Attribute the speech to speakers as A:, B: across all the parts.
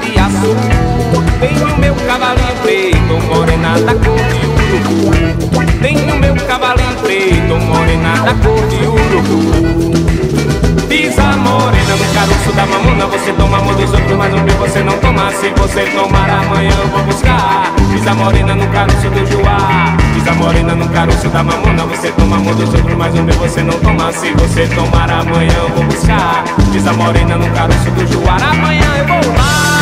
A: de aço. Tenho meu cavalinho preto, morena da cor de urubu. Tenho meu cavalinho preto, morena da cor de urubu. Diz a morena no caroço da mamona Você toma amor dos outros, mas no meu você não toma Se você tomar amanhã eu vou buscar. Diz a morena no caroço do juá. Diz a morena no caroço da mamona Você toma amor dos outros, mas o meu você não toma Se você tomar amanhã eu vou buscar. Diz a morena no caroço do juá. Amanhã eu vou lá.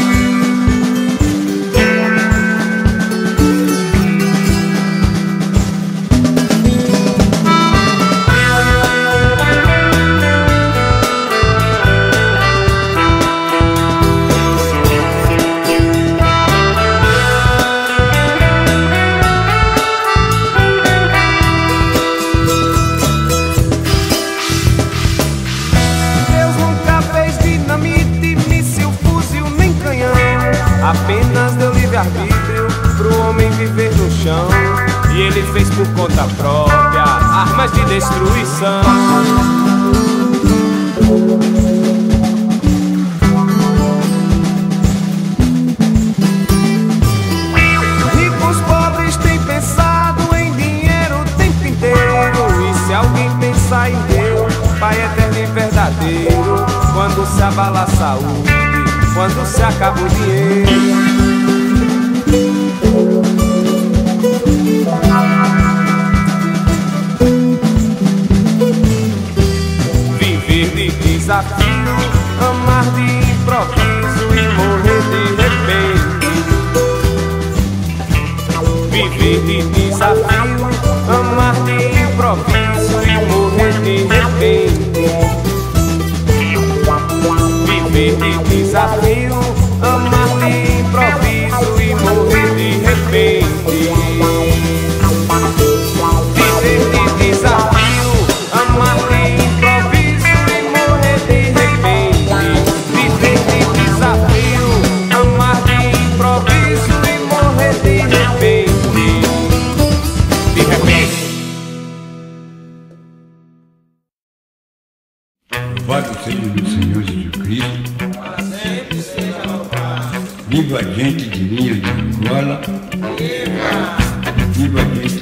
A: E ele fez por conta própria armas de destruição. Ricos, pobres têm pensado
B: em dinheiro o tempo inteiro. E se alguém pensar em Deus, Pai eterno e verdadeiro, quando se abala a saúde, quando se acaba o dinheiro. desafio, amar de improviso e morrer de repente. Viver de desafio, amar de improviso.
A: Louvado seja o Senhor Jesus Cristo. Viva a gente de Linha de Angola. Viva! Viva a gente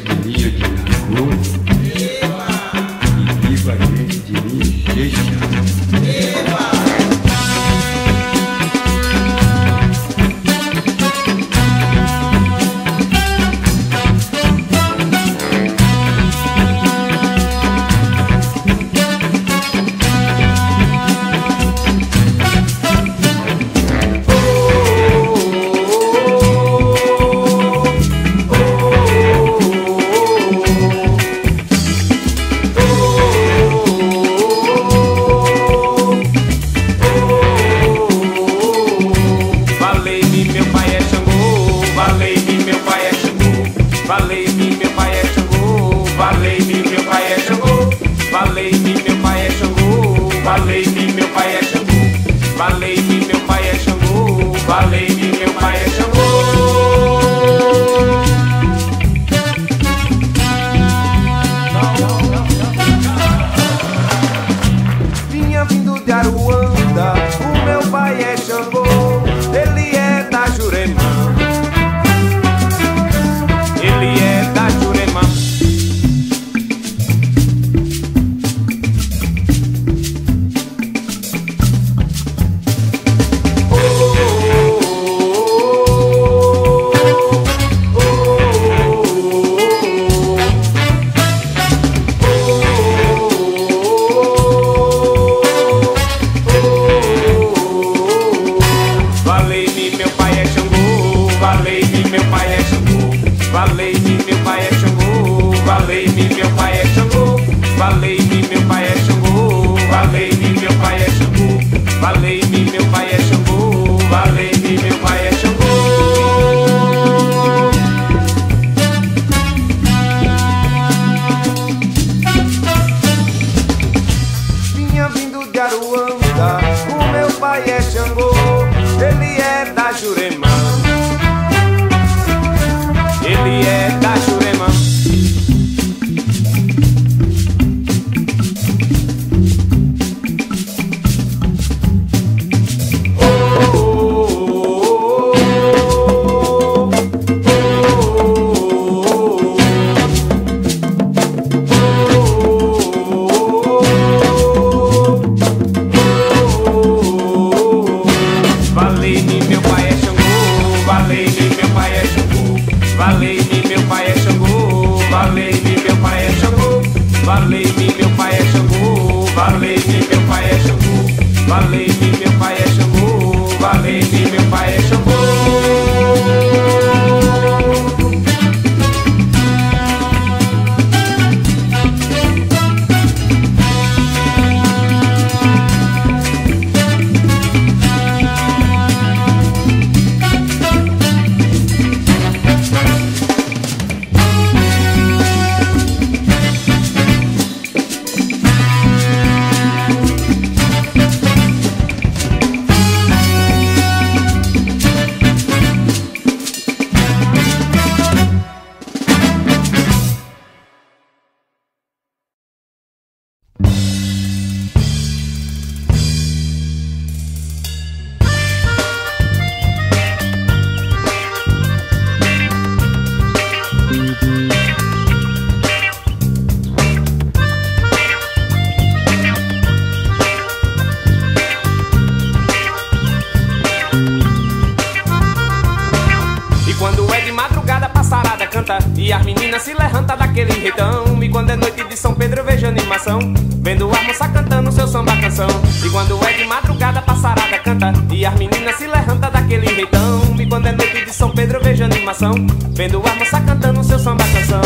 A: Vendo a moça cantando seu samba canção. E quando é de madrugada passarada canta. E as meninas se levantam daquele jeitão. E quando é noite de São Pedro eu vejo animação. Vendo a moça cantando seu samba canção.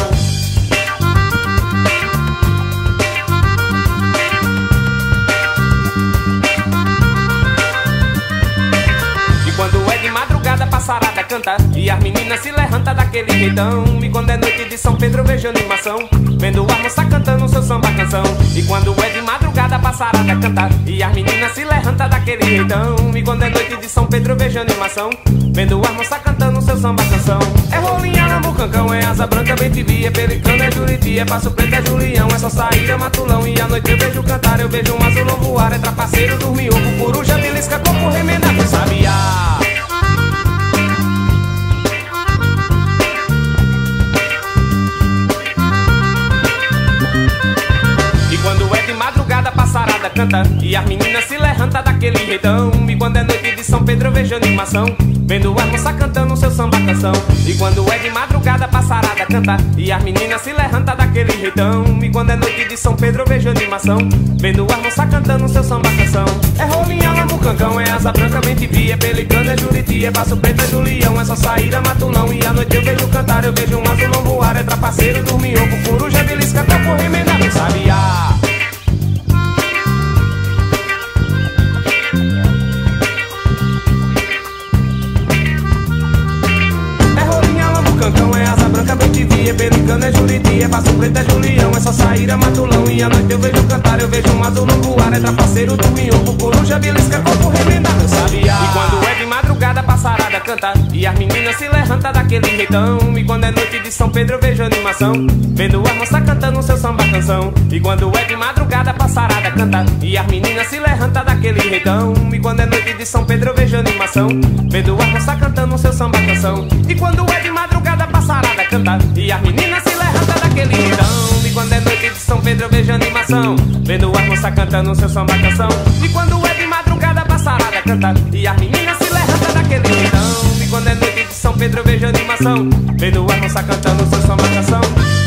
A: Passarada canta E as meninas se levantam daquele jeitão. E quando é noite de São Pedro vejo animação. Vendo a moça cantando seu samba canção. E quando é de madrugada passarada canta. E as meninas se levantam daquele jeitão. E quando é noite de São Pedro vejo animação. Vendo a moça cantando seu samba canção. É rolinha, lambo, cancão, é asa branca, bem É pelicano, é juriti, é passo preto, é julião É só sair, é matulão. E à noite eu vejo cantar, eu vejo um azulão voar É trapaceiro, dormir, ovo, coruja, belisca, corpo remendado, canta E as meninas se levantam daquele jeitão. E quando é noite de São Pedro eu vejo animação. Vendo a moça cantando seu samba canção. E quando é de madrugada passarada canta. E as meninas se levantam daquele jeitão. E quando é noite de São Pedro eu vejo animação. Vendo a moça cantando seu samba canção. É rolinha, cancão, é asa branca, mente via É pelicano, é juriti, é passo preto, é julião É só saída, matulão E à noite eu vejo cantar, eu vejo um azulão voar É trapaceiro, dormiu, coruja, belisca, corpo remendado, é pelicano, é juriti, é passo preto, é julião É só sair, é matulão. E à noite eu vejo cantar Eu vejo um azul no voar, é trapaceiro do minhoco Coruja, belisca, corpo remendado, sabiá. E quando é de madrugada, passarada canta E as meninas se levantam daquele jeitão. E quando é noite de São Pedro eu vejo animação. Vendo a moça cantando seu samba canção. E quando é de madrugada, passarada canta E as meninas se levantam daquele jeitão. E quando é noite de São Pedro eu vejo animação. Vendo a moça cantando seu samba canção. E quando é de madrugada, passarada canta E as meninas se levantam daquele então E quando é noite de São Pedro eu vejo animação. Vendo a moça cantando seu samba canção. E quando é de madrugada passarada canta E as meninas então E quando é noite de São Pedro eu vejo animação. Vendo a moça cantando seu samba canção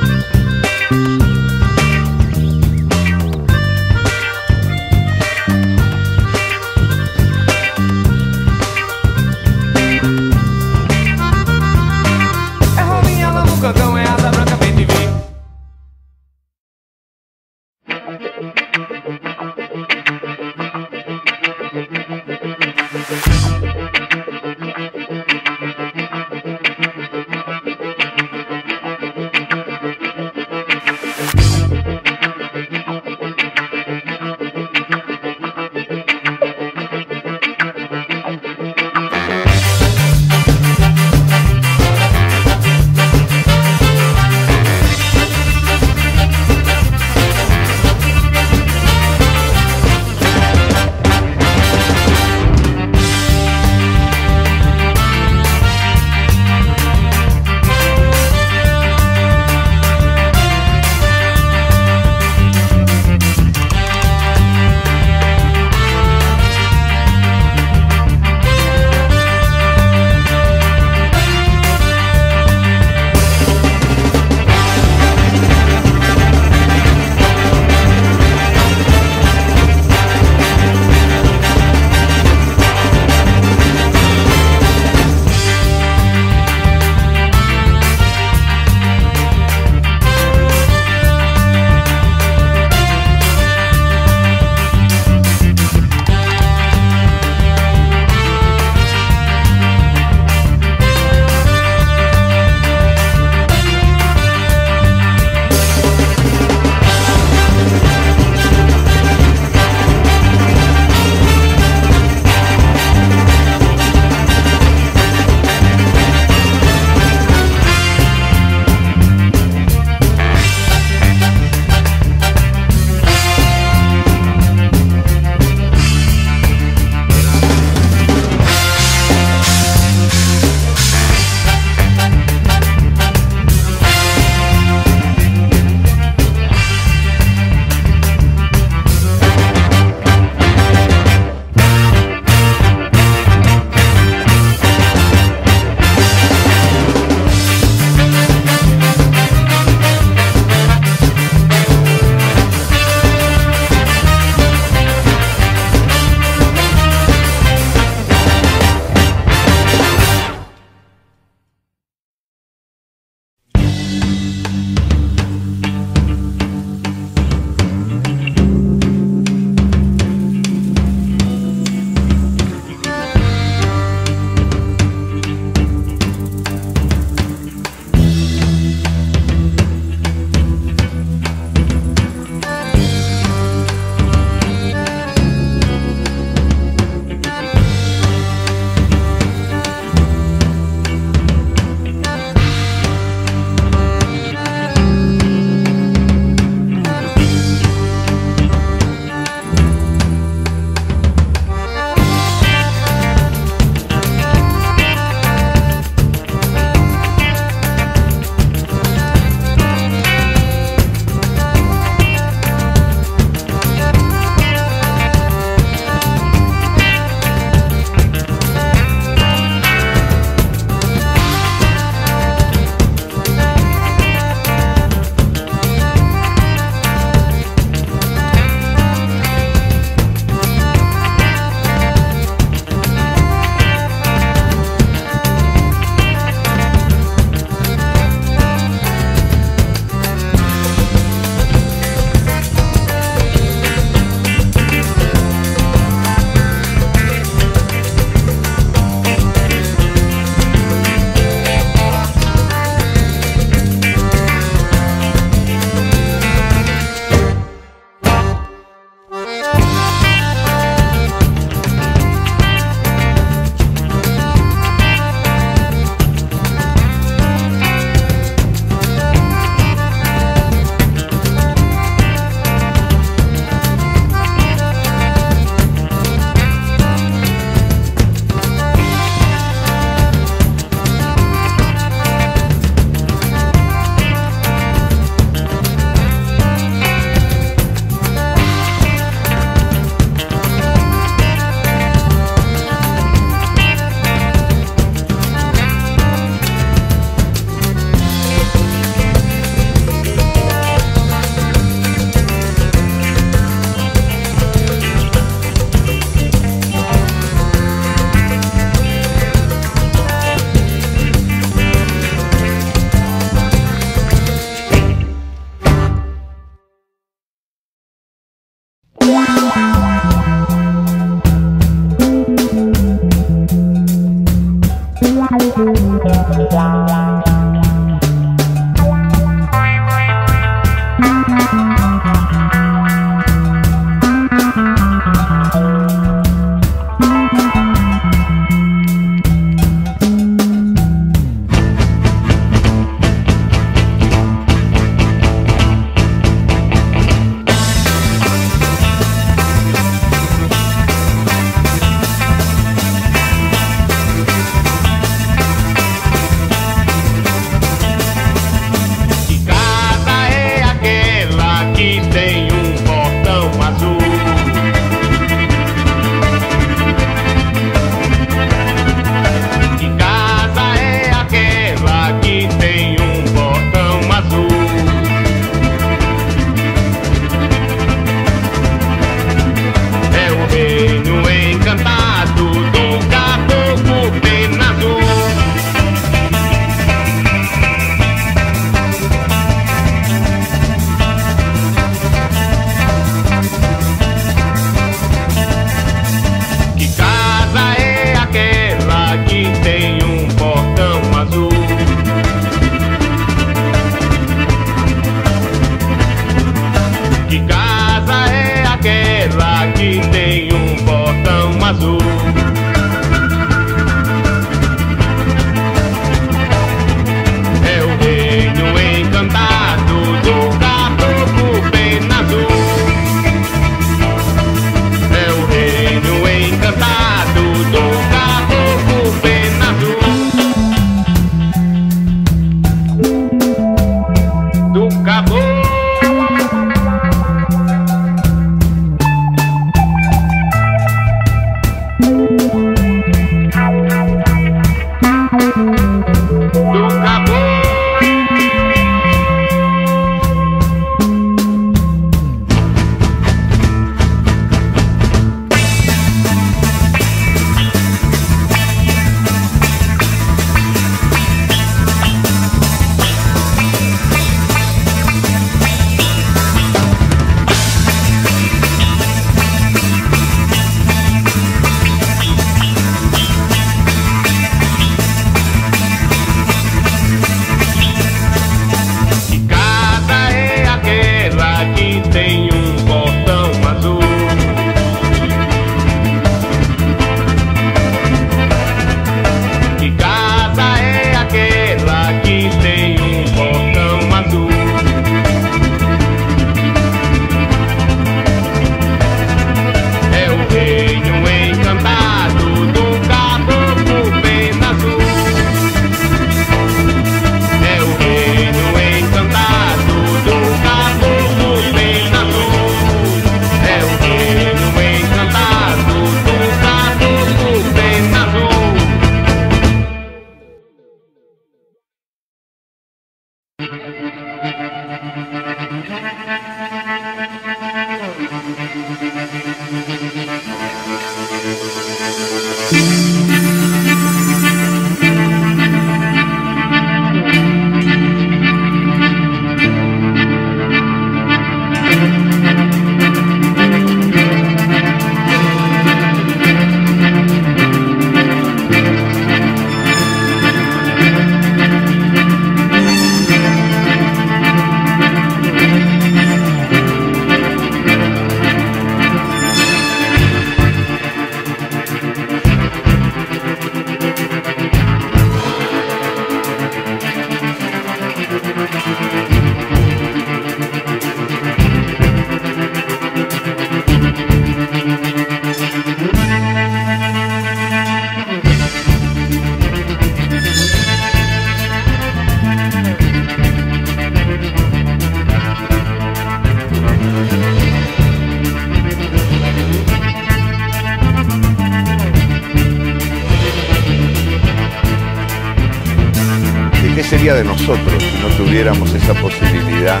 C: de nosotros si no tuviéramos esa posibilidad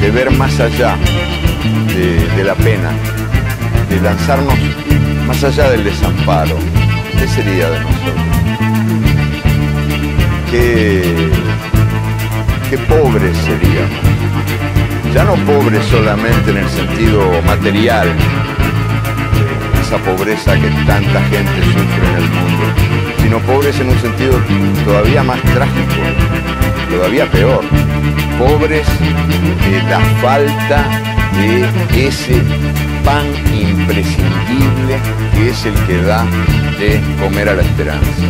C: de, ver más allá de, la pena, de lanzarnos más allá del desamparo? ¿Qué sería de nosotros? Qué, pobres. Ya no pobres solamente en el sentido material, esa pobreza que tanta gente sufre en el mundo, sino pobres en un sentido todavía más trágico, todavía peor. pobres de la falta de ese pan imprescindible que es el que da de comer a la esperanza.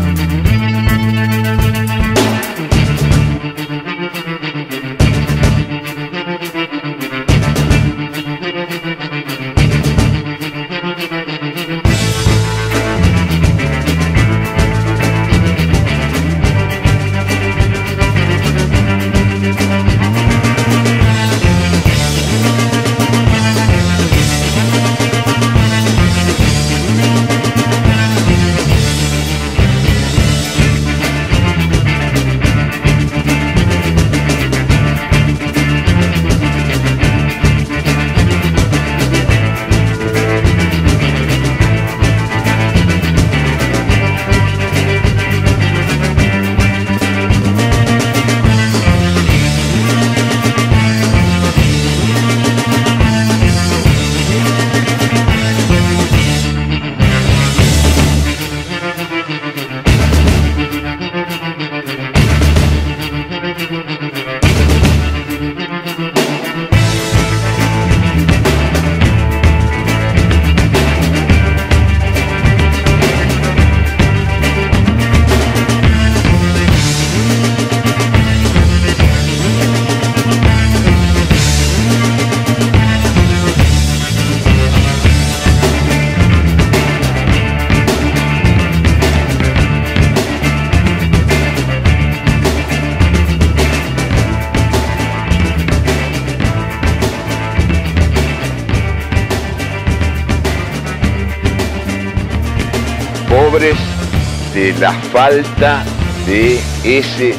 C: De la falta de ese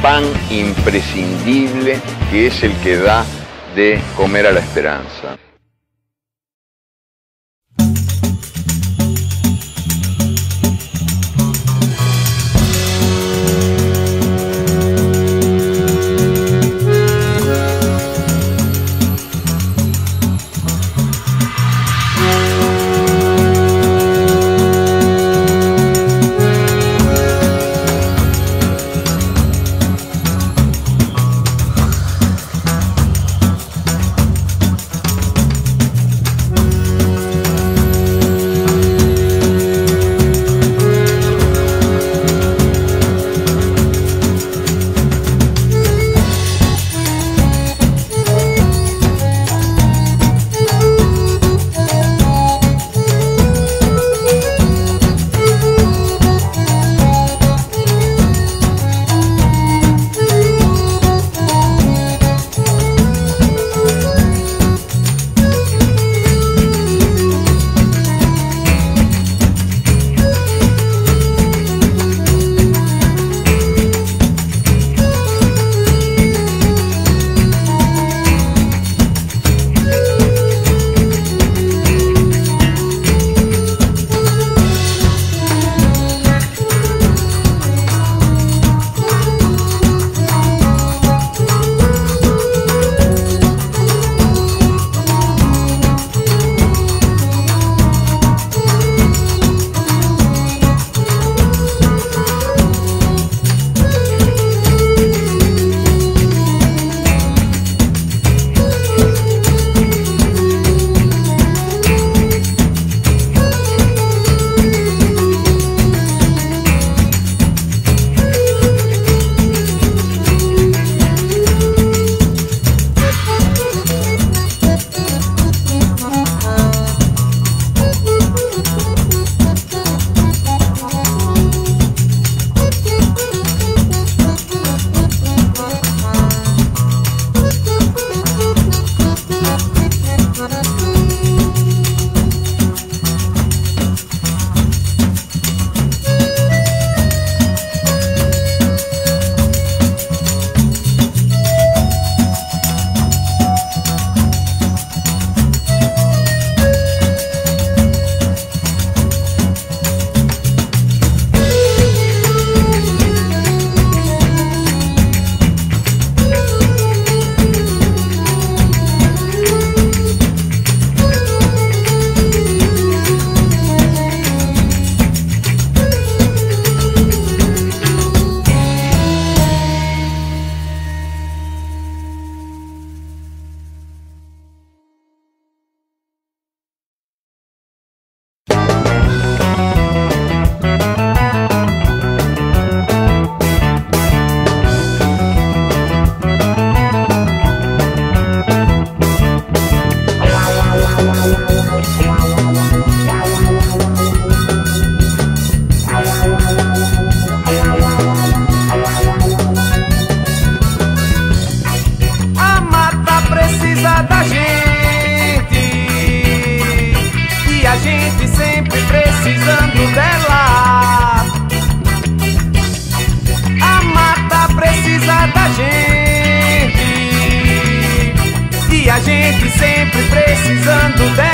C: pan imprescindible que es el que da de comer a la esperanza.
A: Precisando dela.